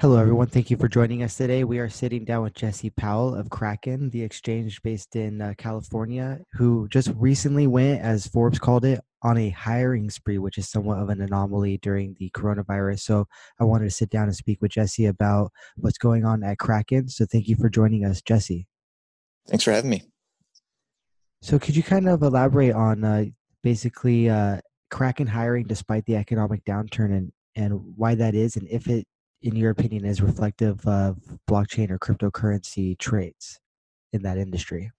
Hello, everyone. Thank you for joining us today. We are sitting down with Jesse Powell of Kraken, the exchange based in uh, California, who just recently went, as Forbes called it, on a hiring spree, which is somewhat of an anomaly during the coronavirus. So I wanted to sit down and speak with Jesse about what's going on at Kraken. So thank you for joining us, Jesse. Thanks for having me. So could you kind of elaborate on uh, basically uh, Kraken hiring despite the economic downturn and, and why that is, and if it in your opinion, is reflective of blockchain or cryptocurrency traits in that industry?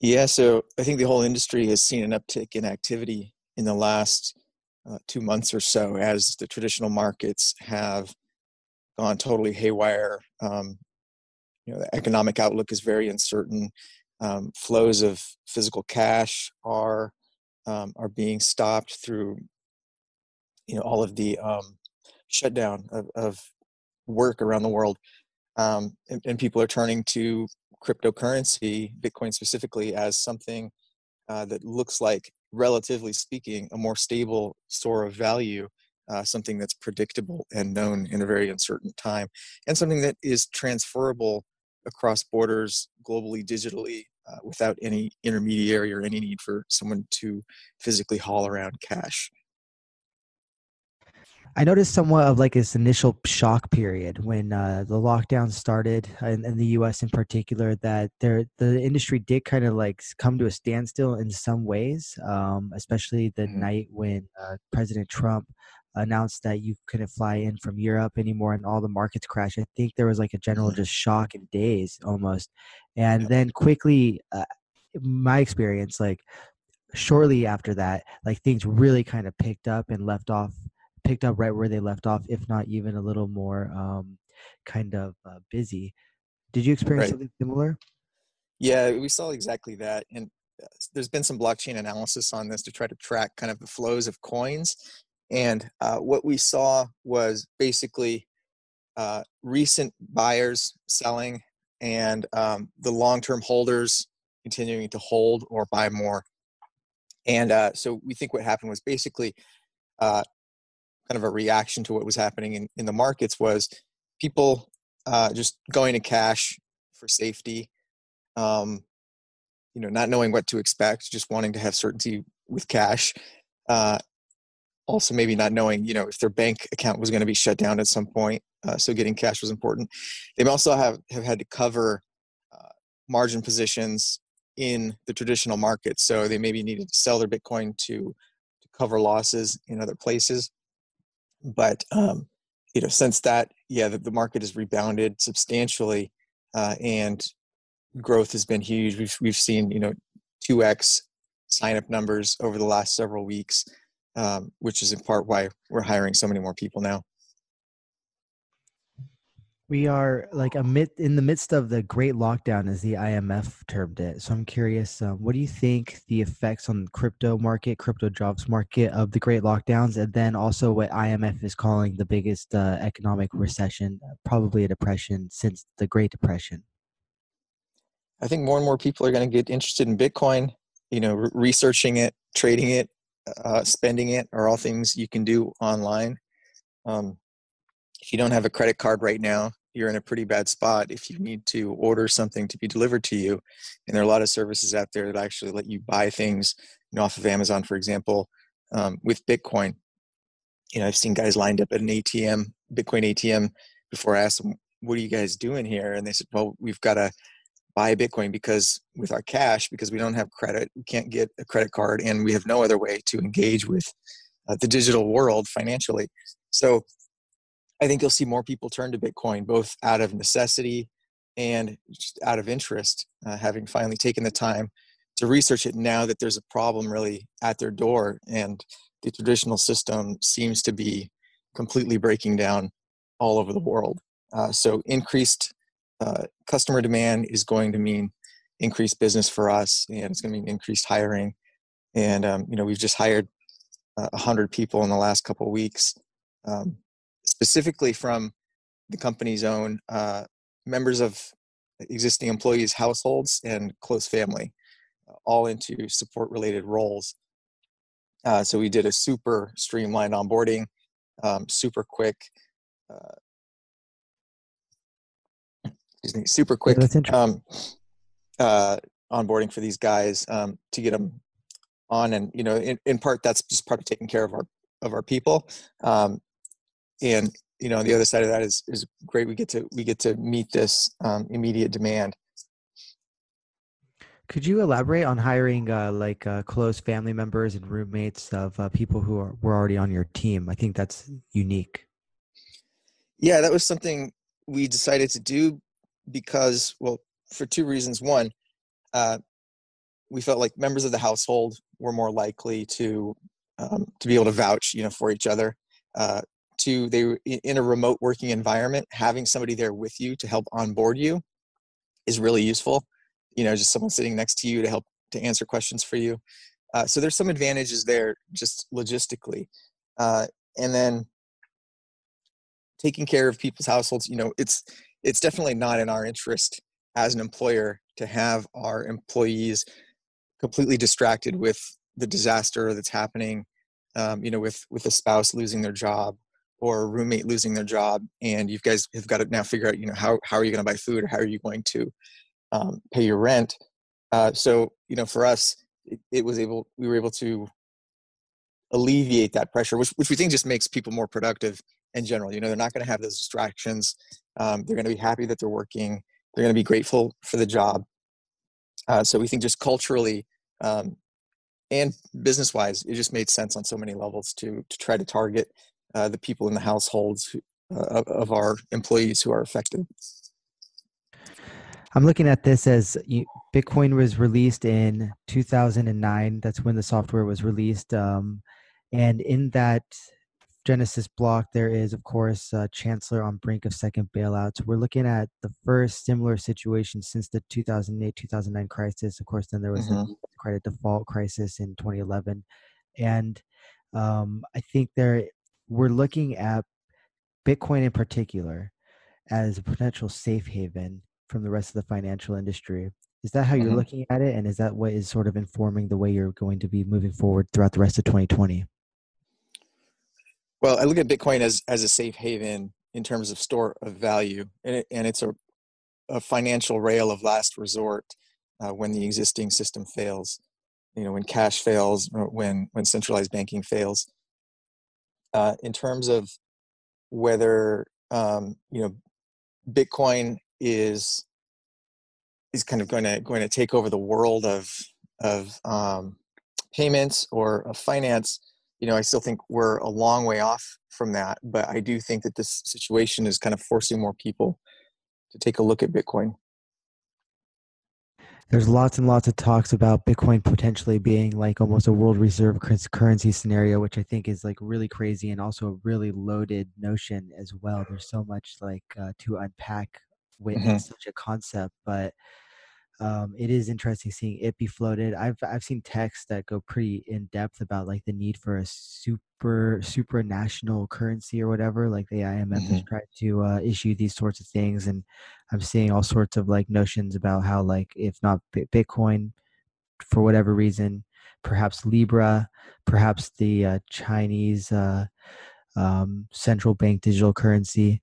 Yeah, so I think the whole industry has seen an uptick in activity in the last uh, two months or so as the traditional markets have gone totally haywire. Um, you know, the economic outlook is very uncertain. Um, flows of physical cash are um, are being stopped through you know all of the um, shutdown of, of work around the world, um, and, and, people are turning to cryptocurrency, Bitcoin specifically, as something uh, that looks like, relatively speaking, a more stable store of value, uh, something that's predictable and known in a very uncertain time, and something that is transferable across borders globally, digitally, uh, without any intermediary or any need for someone to physically haul around cash. I noticed somewhat of like this initial shock period when uh, the lockdown started in, in, the U.S. in particular. That there, the industry did kind of like come to a standstill in some ways, um, especially the mm-hmm. night when uh, President Trump announced that you couldn't fly in from Europe anymore and all the markets crashed. I think there was like a general mm-hmm. just shock and days almost, and then quickly, uh, my experience like shortly after that, like things really kind of picked up and left off picked up right where they left off, if not even a little more um, kind of uh, busy. Did you experience right. something similar? Yeah, we saw exactly that. And uh, there's been some blockchain analysis on this to try to track kind of the flows of coins. And uh, what we saw was basically uh, recent buyers selling and um, the long term holders continuing to hold or buy more. And uh, so we think what happened was basically uh, kind of a reaction to what was happening in, in the markets was people uh, just going to cash for safety um, you know not knowing what to expect just wanting to have certainty with cash uh, also maybe not knowing you know if their bank account was going to be shut down at some point uh, so getting cash was important. They also have, have had to cover uh, margin positions in the traditional market so they maybe needed to sell their bitcoin to to cover losses in other places but um, you know since that yeah the, the market has rebounded substantially uh, and growth has been huge. We've, we've seen you know 2x sign up numbers over the last several weeks um, which is in part why we're hiring so many more people now we are like amid in the midst of the great lockdown, as the IMF termed it. So I'm curious, um, what do you think the effects on the crypto market, crypto jobs market of the great lockdowns, and then also what IMF is calling the biggest uh, economic recession, probably a depression since the Great Depression? I think more and more people are going to get interested in Bitcoin. You know, re- researching it, trading it, uh, spending it are all things you can do online. Um, if you don't have a credit card right now, you're in a pretty bad spot if you need to order something to be delivered to you. And there are a lot of services out there that actually let you buy things you know, off of Amazon, for example, um, with Bitcoin. You know, I've seen guys lined up at an ATM, Bitcoin ATM, before I asked them, "What are you guys doing here?" And they said, "Well, we've got to buy Bitcoin because with our cash, because we don't have credit, we can't get a credit card, and we have no other way to engage with uh, the digital world financially." So I think you'll see more people turn to Bitcoin, both out of necessity and just out of interest, uh, having finally taken the time to research it now that there's a problem really at their door and the traditional system seems to be completely breaking down all over the world. Uh, so increased uh, customer demand is going to mean increased business for us and it's going to mean increased hiring. And, um, you know, we've just hired uh, a uh, hundred people in the last couple of weeks. Um, specifically from the company's own uh, members of existing employees' households and close family, uh, all into support related roles. Uh, so we did a super streamlined onboarding, um, super quick. Uh, excuse me, super quick um, uh, onboarding for these guys um, to get them on, and you know, in, in part that's just part of taking care of our of our people, um, and you know, the other side of that is is great. We get to we get to meet this um, immediate demand. Could you elaborate on hiring uh, like uh, close family members and roommates of uh, people who are, were already on your team? I think that's unique. Yeah, that was something we decided to do because, well, for two reasons. One, uh, we felt like members of the household were more likely to um, to be able to vouch, you know, for each other. Two, they in a remote working environment. Having somebody there with you to help onboard you is really useful. You know, just someone sitting next to you to help to answer questions for you. Uh, so there's some advantages there, just logistically. Uh, and then taking care of people's households you know it's it's definitely not in our interest as an employer to have our employees completely distracted with the disaster that's happening um, you know with with a spouse losing their job or a roommate losing their job and you guys have got to now figure out you know how, how are you going to buy food or how are you going to um, pay your rent uh, so you know for us it, it was able we were able to alleviate that pressure which, which we think just makes people more productive in general. You know, they're not going to have those distractions. Um, they're going to be happy that they're working. They're going to be grateful for the job. Uh, so we think just culturally um, and business wise, it just made sense on so many levels to to try to target uh, the people in the households who, uh, of our employees who are affected. I'm looking at this as Bitcoin was released in 2009. That's when the software was released. Um, and in that Genesis block, there is, of course, uh, Chancellor on brink of second bailout. So we're looking at the first similar situation since the 2008 2009 crisis. Of course, then there was mm-hmm. the credit default crisis in 2011. And um, I think there we're looking at Bitcoin in particular as a potential safe haven from the rest of the financial industry. Is that how you're mm-hmm. looking at it? And is that what is sort of informing the way you're going to be moving forward throughout the rest of 2020? Well, I look at Bitcoin as as a safe haven in terms of store of value, and, it, and it's a, a financial rail of last resort uh, when the existing system fails. You know, when cash fails, or when when centralized banking fails. Uh, in terms of whether um, you know Bitcoin is is kind of going to going to take over the world of of um, payments or of finance you know, I still think we're a long way off from that, but I do think that this situation is kind of forcing more people to take a look at Bitcoin. There's lots and lots of talks about Bitcoin potentially being like almost a world reserve currency scenario, which I think is like really crazy and also a really loaded notion as well. There's so much like uh, to unpack with mm-hmm. such a concept, but um, it is interesting seeing it be floated. I've I've seen texts that go pretty in depth about like the need for a super supranational currency or whatever. Like the IMF mm-hmm. has tried to uh, issue these sorts of things, and I'm seeing all sorts of like notions about how like if not Bitcoin, for whatever reason, perhaps Libra, perhaps the uh, Chinese uh, um, central bank digital currency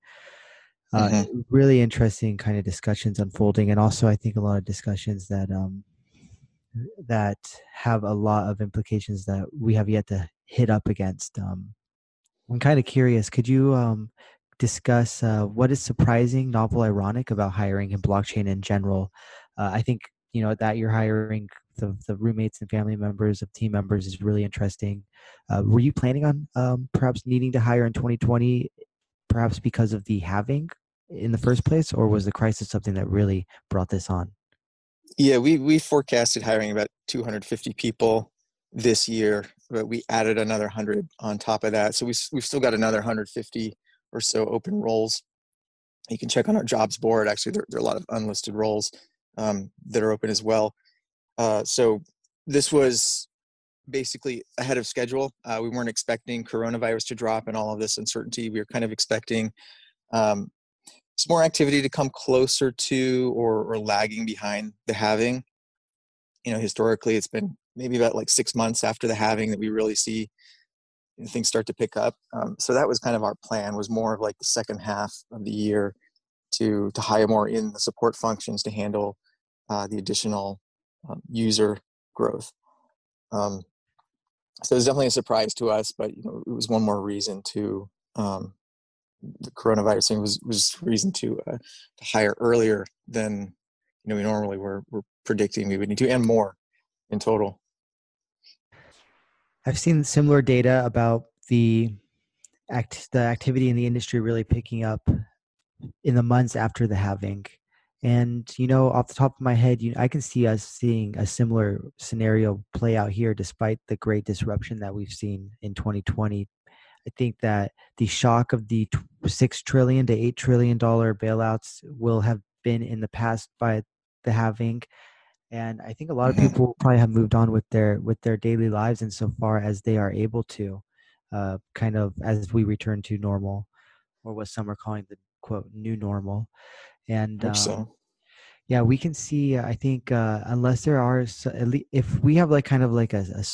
uh, mm-hmm. really interesting kind of discussions unfolding and also i think a lot of discussions that um that have a lot of implications that we have yet to hit up against. Um i'm kind of curious could you um discuss uh, what is surprising novel ironic about hiring in blockchain in general? Uh, i think you know that you're hiring the, the roommates and family members of team members is really interesting. Uh, were you planning on um, perhaps needing to hire in 2020 perhaps because of the halving in the first place, or was the crisis something that really brought this on? Yeah, we we forecasted hiring about 250 people this year, but we added another 100 on top of that. So we we've still got another 150 or so open roles. You can check on our jobs board. Actually, there, there are a lot of unlisted roles um, that are open as well. Uh, so this was basically ahead of schedule. Uh, we weren't expecting coronavirus to drop and all of this uncertainty. We were kind of expecting um, some more activity to come closer to or, or lagging behind the halving. You know, historically, it's been maybe about like six months after the halving that we really see things start to pick up. Um, so that was kind of our plan was more of like the second half of the year to to hire more in the support functions to handle uh, the additional um, user growth. Um, so it's definitely a surprise to us, but you know, it was one more reason to um, the coronavirus thing was was reason to uh, to hire earlier than you know we normally were were predicting we would need to, and more in total. I've seen similar data about the act the activity in the industry really picking up in the months after the halving. And you know, off the top of my head, you I can see us seeing a similar scenario play out here, despite the great disruption that we've seen in 2020. I think that the shock of the six trillion to eight trillion dollar bailouts will have been in the past by the halving and I think a lot of mm-hmm. people probably have moved on with their with their daily lives insofar as they are able to, uh, kind of as we return to normal, or what some are calling the quote new normal and um, so. yeah we can see i think uh, unless there are at least if we have like kind of like a, a,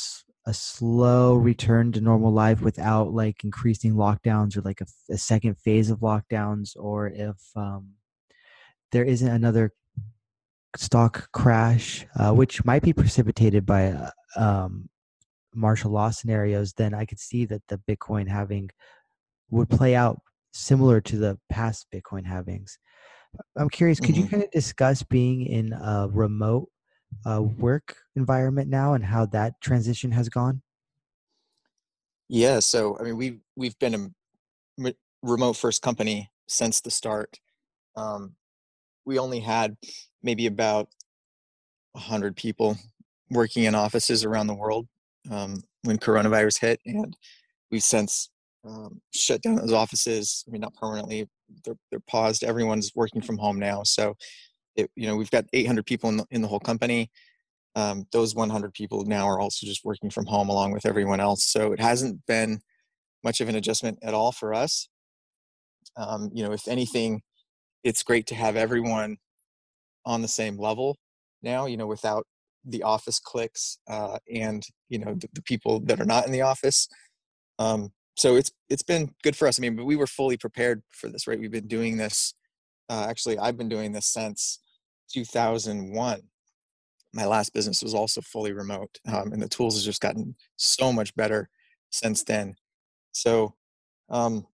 a, slow return to normal life without like increasing lockdowns or like a, a second phase of lockdowns or if um, there isn't another stock crash uh, which might be precipitated by uh, um, martial law scenarios then i could see that the bitcoin halving would play out similar to the past bitcoin halvings I'm curious, could mm-hmm. you kind of discuss being in a remote uh, work environment now and how that transition has gone? Yeah, so I mean, we've we've been a remote first company since the start. Um, we only had maybe about hundred people working in offices around the world um, when coronavirus hit, and we've since um, shut down those offices. I mean, not permanently, they're they're paused. Everyone's working from home now, so it, you know we've got 800 people in the, in the whole company. Um, those 100 people now are also just working from home along with everyone else. So it hasn't been much of an adjustment at all for us. Um, you know, if anything, it's great to have everyone on the same level now. You know, without the office clicks uh, and you know the, the, people that are not in the office. Um, so it's it's been good for us. I mean, we were fully prepared for this, right? We've been doing this. Uh, actually, I've been doing this since 2001. My last business was also fully remote, um, and the tools has just gotten so much better since then. So um,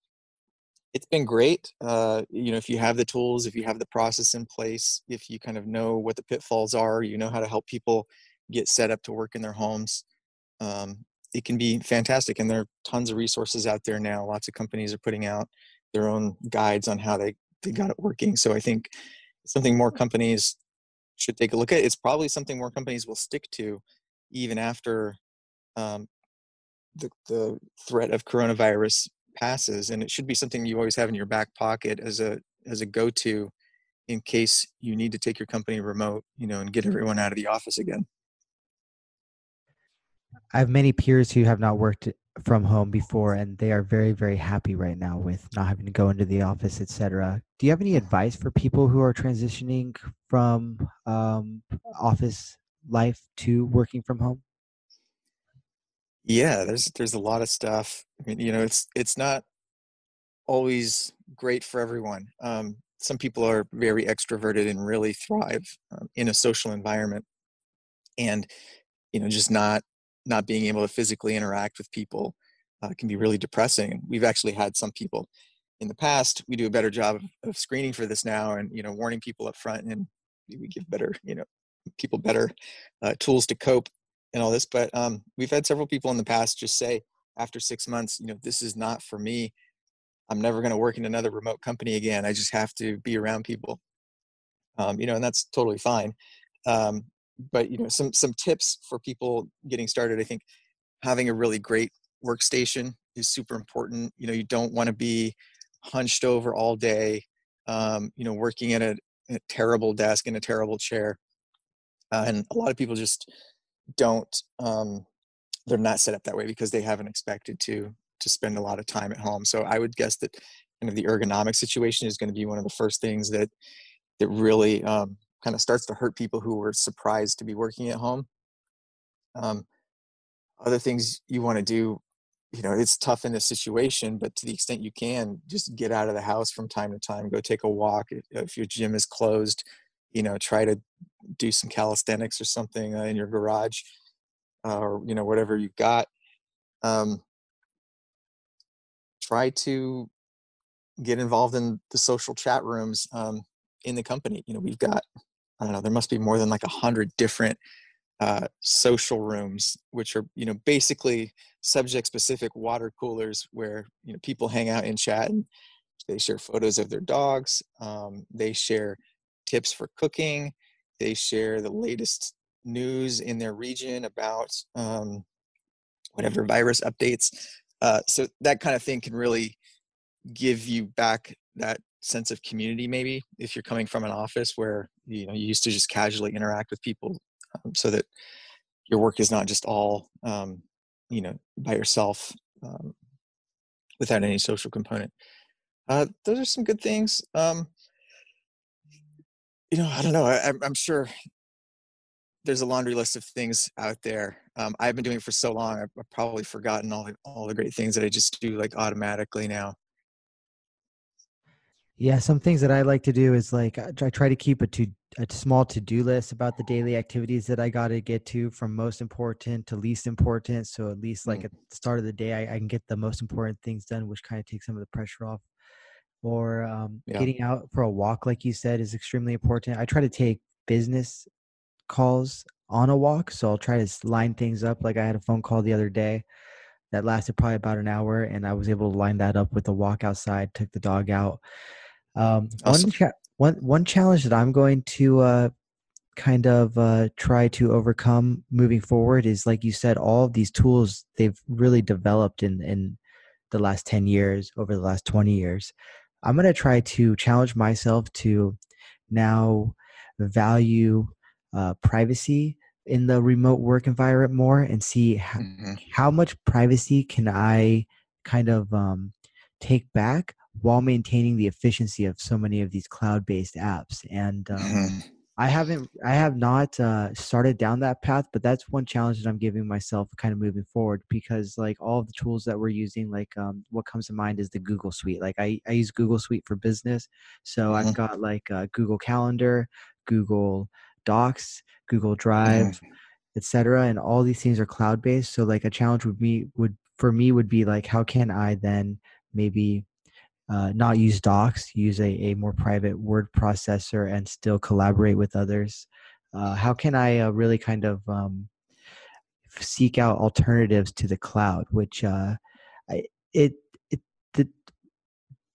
it's been great. Uh, you know, if you have the tools, if you have the process in place, if you kind of know what the pitfalls are, you know how to help people get set up to work in their homes. Um, it can be fantastic and there are tons of resources out there now lots of companies are putting out their own guides on how they, they got it working so i think something more companies should take a look at it's probably something more companies will stick to even after um, the, the threat of coronavirus passes and it should be something you always have in your back pocket as a as a go-to in case you need to take your company remote you know and get everyone out of the office again I have many peers who have not worked from home before, and they are very, very happy right now with not having to go into the office, etc. Do you have any advice for people who are transitioning from um, office life to working from home? Yeah, there's there's a lot of stuff. I mean, you know, it's it's not always great for everyone. Um, some people are very extroverted and really thrive um, in a social environment, and you know, just not not being able to physically interact with people uh, can be really depressing. We've actually had some people in the past. We do a better job of screening for this now, and you know, warning people up front, and we give better, you know, people better uh, tools to cope and all this. But um, we've had several people in the past just say after six months, you know, this is not for me. I'm never going to work in another remote company again. I just have to be around people. Um, you know, and that's totally fine. Um, but you know some some tips for people getting started i think having a really great workstation is super important. You know you don't want to be hunched over all day um, you know working at a, a, terrible desk in a terrible chair uh, and a lot of people just don't um, they're not set up that way because they haven't expected to to spend a lot of time at home. So i would guess that kind of the ergonomic situation is going to be one of the first things that that really um, kind of starts to hurt people who were surprised to be working at home. Um, other things you want to do you know it's tough in this situation but to the extent you can just get out of the house from time to time go take a walk if your gym is closed you know try to do some calisthenics or something uh, in your garage uh, or you know whatever you've got um, try to get involved in the social chat rooms um, in the company you know we've got i don't know there must be more than like a hundred different uh, social rooms, which are you know basically subject specific water coolers where you know people hang out and chat and they share photos of their dogs. Um, they share tips for cooking. They share the latest news in their region about um, whatever virus updates. Uh, so that kind of thing can really give you back that sense of community maybe if you're coming from an office where you know you used to just casually interact with people um, so that your work is not just all um, you know by yourself um, without any social component. Uh, those are some good things um, you know i don't know I, i'm sure there's a laundry list of things out there. Um, i've been doing for so long i've, I've probably forgotten all all the great things that i just do like automatically now yeah, some things that I like to do is like I try to keep a to a small to do list about the daily activities that I got to get to from most important to least important. So at least like mm. at the start of the day, I, I, can get the most important things done, which kind of takes some of the pressure off. Or um, yeah. getting out for a walk, like you said, is extremely important. I try to take business calls on a walk, so I'll try to line things up. Like I had a phone call the other day that lasted probably about an hour, and I was able to line that up with a walk outside. Took the dog out um, awesome. one, cha- one, one challenge that I'm going to uh, kind of uh, try to overcome moving forward is, like you said, all of these tools they've really developed in in the last 10 years, over the last 20 years. I'm going to try to challenge myself to now value uh, privacy in the remote work environment more and see how, mm-hmm. how much privacy can I kind of um, take back while maintaining the efficiency of so many of these cloud-based apps and um, mm-hmm. i haven't i have not uh, started down that path but that's one challenge that i'm giving myself kind of moving forward because like all of the tools that we're using like um, what comes to mind is the google suite like i, I use google suite for business so mm-hmm. i've got like uh, google calendar google docs google drive mm-hmm. etc and all these things are cloud based so like a challenge would be would for me would be like how can i then maybe uh, not use docs use a, a more private word processor and still collaborate with others uh, how can i uh, really kind of um, seek out alternatives to the cloud which uh, I, it, it the,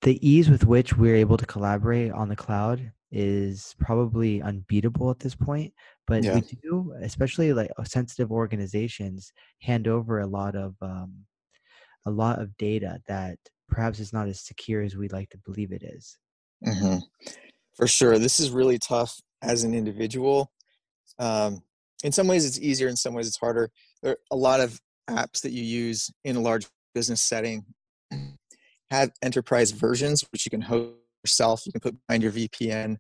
the ease with which we're able to collaborate on the cloud is probably unbeatable at this point but yeah. we do especially like sensitive organizations hand over a lot of um, a lot of data that perhaps is not as secure as we'd like to believe it is. Mm-hmm. For sure. This is really tough as an individual. Um, in some ways, it's easier, in some ways, it's harder. There are a lot of apps that you use in a large business setting have enterprise versions, which you can host yourself. You can put behind your VPN,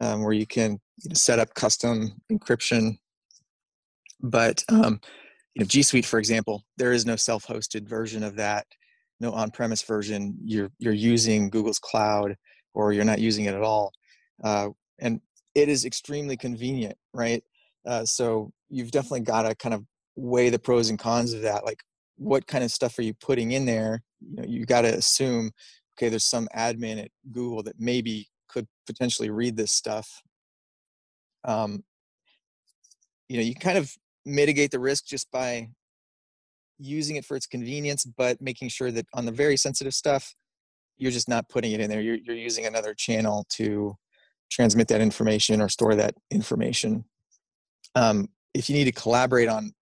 um, where you can you know, set up custom encryption. But um, you know, G Suite, for example, there is no self-hosted version of that no on-premise version. You're you're using google's cloud or you're not using it at all. Uh, and it is extremely convenient right? Uh, so you've definitely got to kind of weigh the pros and cons of that. Like what kind of stuff are you putting in there? You know you got to assume okay there's some admin at google that maybe could potentially read this stuff. Um, you know you kind of mitigate the risk just by using it for its convenience, but making sure that on the very sensitive stuff, you're just not putting it in there. You're, you're using another channel to transmit that information or store that information. Um, if you need to collaborate on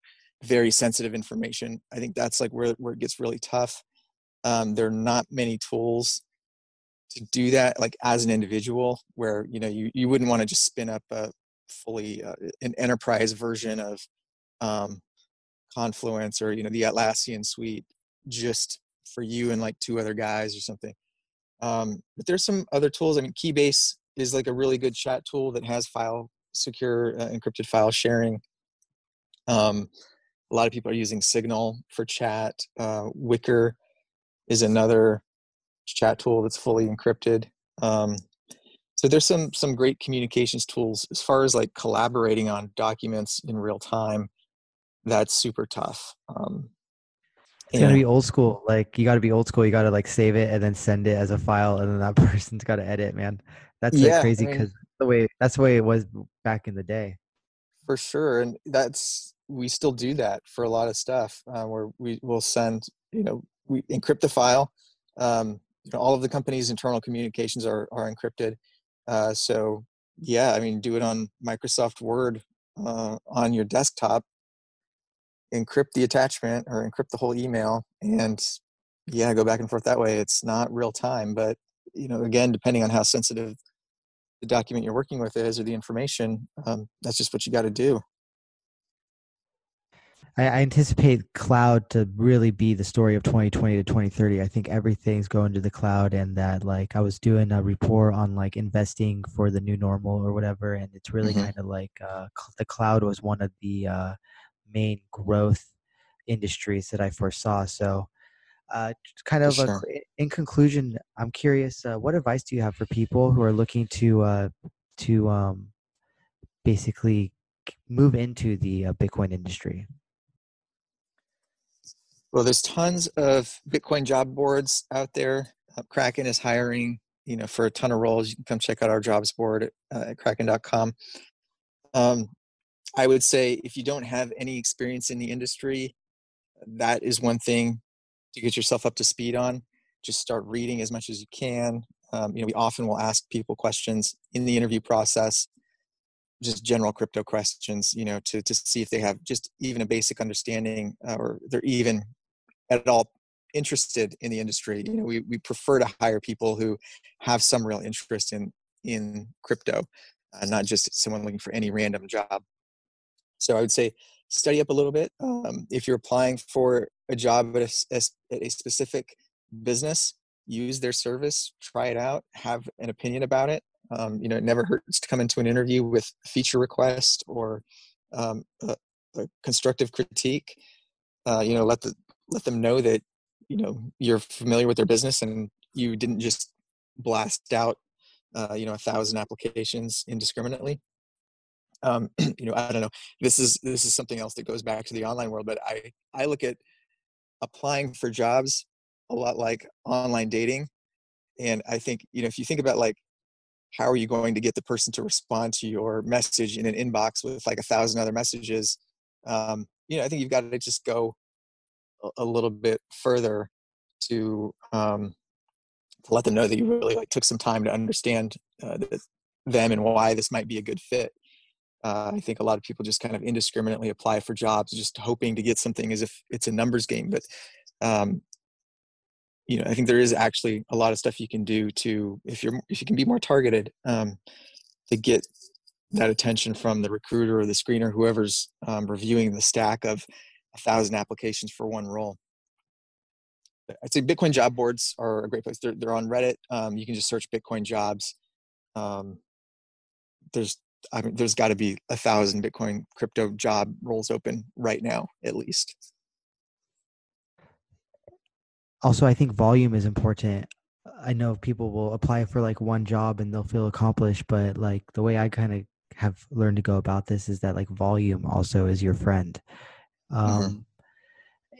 very sensitive information, I think that's like where, where it gets really tough. Um, there are not many tools to do that, like as an individual, where you know you, you wouldn't want to just spin up a fully uh, an enterprise version of um, Confluence or you know the Atlassian suite just for you and like two other guys or something. Um, but there's some other tools. I mean, Keybase is like a really good chat tool that has file secure uh, encrypted file sharing. Um, a lot of people are using Signal for chat. Uh, Wickr is another chat tool that's fully encrypted. Um, so there's some some great communications tools as far as like collaborating on documents in real time. That's super tough. Um, it's gonna be old school. Like you got to be old school. You got to like save it and then send it as a file, and then that person's got to edit. Man, that's like, yeah, crazy because I mean, the way that's the way it was back in the day. For sure, and that's we still do that for a lot of stuff uh, where we will send. You know, we encrypt the file. Um, you know, all of the company's internal communications are are encrypted. Uh, so yeah, I mean, do it on Microsoft Word uh, on your desktop encrypt the attachment or encrypt the whole email and yeah go back and forth that way it's not real time but you know again depending on how sensitive the document you're working with is or the information um, that's just what you got to do I, I anticipate cloud to really be the story of 2020 to 2030 i think everything's going to the cloud and that like i was doing a report on like investing for the new normal or whatever and it's really mm-hmm. kind of like uh, the cloud was one of the uh, main growth industries that I foresaw. So, uh, kind of a, in conclusion, I'm curious, uh, what advice do you have for people who are looking to uh, to um, basically move into the uh, Bitcoin industry? Well, there's tons of Bitcoin job boards out there. Uh, Kraken is hiring, you know, for a ton of roles. You can come check out our jobs board at, uh, at kraken.com. Um, I would say if you don't have any experience in the industry, that is one thing to get yourself up to speed on. Just start reading as much as you can. Um, you know, we often will ask people questions in the interview process, just general crypto questions. You know, to to see if they have just even a basic understanding, uh, or they're even at all interested in the industry. You know, we we prefer to hire people who have some real interest in in crypto, uh, not just someone looking for any random job. So I would say study up a little bit. Um, if you're applying for a job at a, at a specific business, use their service, try it out, have an opinion about it. Um, you know, it never hurts to come into an interview with feature request or um, a, a, constructive critique. Uh, you know, let the let them know that you know you're familiar with their business and you didn't just blast out uh, you know a thousand applications indiscriminately um, you know i don't know this is this is something else that goes back to the online world but i i look at applying for jobs a lot like online dating and i think you know if you think about like how are you going to get the person to respond to your message in an inbox with like a thousand other messages um, you know i think you've got to just go a, little bit further to um, to let them know that you really like took some time to understand uh, them and why this might be a good fit uh, I think a lot of people just kind of indiscriminately apply for jobs, just hoping to get something as if it's a numbers game. But um, you know, I think there is actually a lot of stuff you can do to, if you're, if you can be more targeted, um, to get that attention from the recruiter or the screener, whoever's um, reviewing the stack of a thousand applications for one role. I'd say Bitcoin job boards are a great place. They're, they're on Reddit. Um, you can just search Bitcoin jobs. Um, there's I mean, there's got to be a thousand Bitcoin crypto job roles open right now, at least. Also, I think volume is important. I know people will apply for like one job and they'll feel accomplished, but like the way I kind of have learned to go about this is that like volume also is your friend. Mm-hmm. Um, mm-hmm.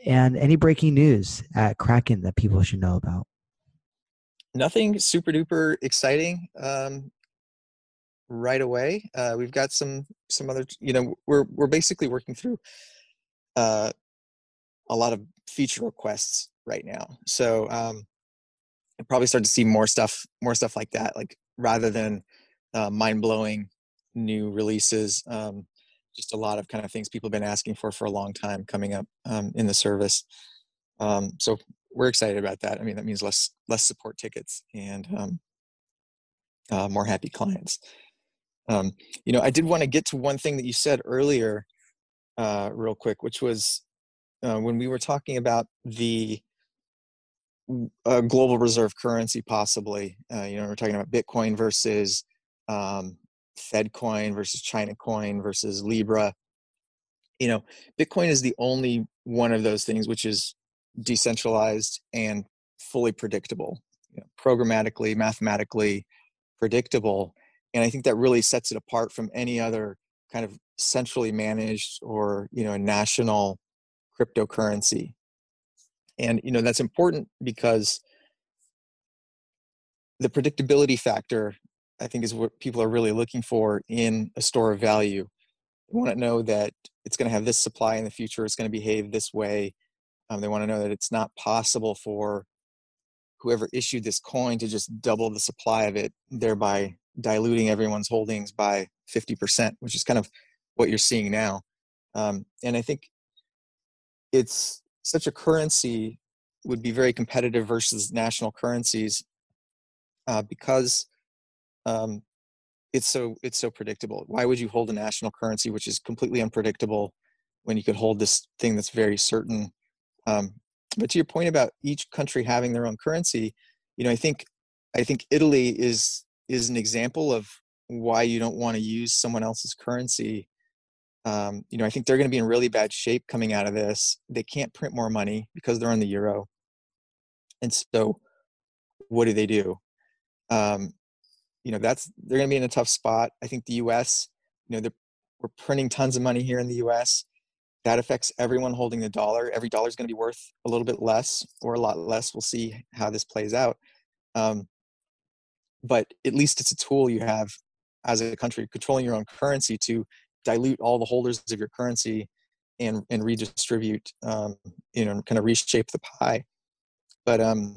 And any breaking news at Kraken that people should know about? Nothing super duper exciting. Um, right away. Uh, we've got some some other, you know, we're we're basically working through uh, a lot of feature requests right now. So um, I probably start to see more stuff, more stuff like that, like rather than uh, mind blowing new releases. Um, just a lot of kind of things people have been asking for for a long time coming up um, in the service. Um, so we're excited about that. I mean, that means less less support tickets and um, uh, more happy clients. Um, you know, I did want to get to one thing that you said earlier, uh, real quick, which was uh, when we were talking about the uh, global reserve currency, possibly. Uh, you know, we're talking about Bitcoin versus um, Fed coin versus China coin versus Libra. you know, Bitcoin is the only one of those things which is decentralized and fully predictable, you know, programmatically, mathematically predictable. And I think that really sets it apart from any other kind of centrally managed or you know a national cryptocurrency. And you know that's important because the predictability factor i think is what people are really looking for in a store of value. They want to know that it's going to have this supply in the future it's going to behave this way. Um, they want to know that it's not possible for whoever issued this coin to just double the supply of it thereby diluting everyone's holdings by 50%, which is kind of what you're seeing now. Um, and I think it's such a currency would be very competitive versus national currencies uh, because um, it's so it's so predictable. Why would you hold a national currency which is completely unpredictable when you could hold this thing that's very certain? Um, but to your point about each country having their own currency, you know, I think I think Italy is is an example of why you don't want to use someone else's currency. Um, you know, I think they're going to be in really bad shape coming out of this. They can't print more money because they're on the euro. And so, what do they do? Um, you know, that's they're going to be in a tough spot. I think the U.S. You know, we're printing tons of money here in the U.S. That affects everyone holding the dollar. Every dollar is going to be worth a little bit less or a lot less. We'll see how this plays out. Um, but at least it's a tool you have as a country controlling your own currency to dilute all the holders of your currency and and redistribute um, you know kind of reshape the pie. But um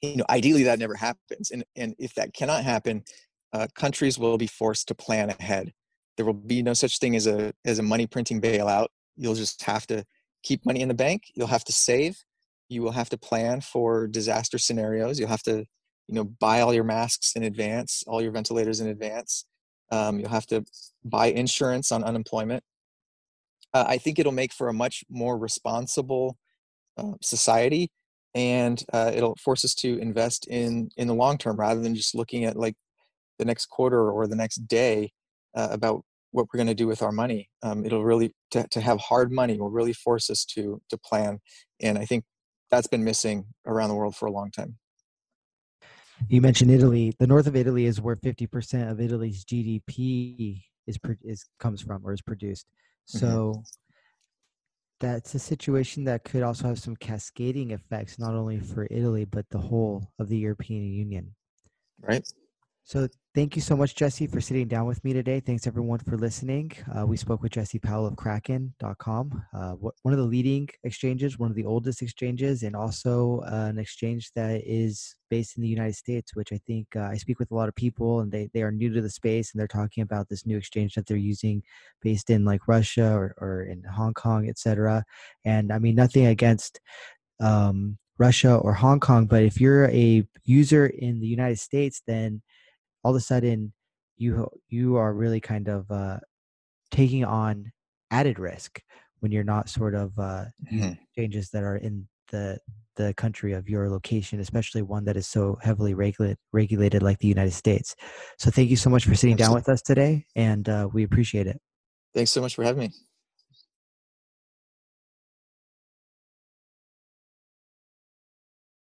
you know ideally that never happens and and if that cannot happen uh, countries will be forced to plan ahead. There will be no such thing as a as a money printing bailout. You'll just have to keep money in the bank. You'll have to save. You will have to plan for disaster scenarios. You'll have to you know buy all your masks in advance all your ventilators in advance. Um, you'll have to buy insurance on unemployment. Uh, i think it'll make for a much more responsible uh, society and uh, it'll force us to invest in in the long term rather than just looking at like the next quarter or the next day uh, about what we're going to do with our money. Um, it'll really to, to have hard money will really force us to to plan and i think that's been missing around the world for a long time you mentioned Italy. The north of Italy is where 50% of Italy's GDP is is comes from or is produced. So mm-hmm. that's a situation that could also have some cascading effects not only for Italy but the whole of the European Union. Right. So thank you so much, Jesse, for sitting down with me today. Thanks everyone for listening. Uh, we spoke with Jesse Powell of Kraken.com, uh, one of the leading exchanges, one of the oldest exchanges, and also uh, an exchange that is based in the United States, which I think uh, I speak with a lot of people and they, they are new to the space and they're talking about this new exchange that they're using based in like Russia or, or in Hong Kong, etc. And I mean, nothing against um, Russia or Hong Kong, but if you're a user in the United States, then all of a sudden you you are really kind of uh, taking on added risk when you're not sort of uh, mm-hmm. changes that are in the the country of your location, especially one that is so heavily regulated regulated like the United States. So thank you so much for sitting Absolutely. down with us today, and uh, we appreciate it. Thanks so much for having me.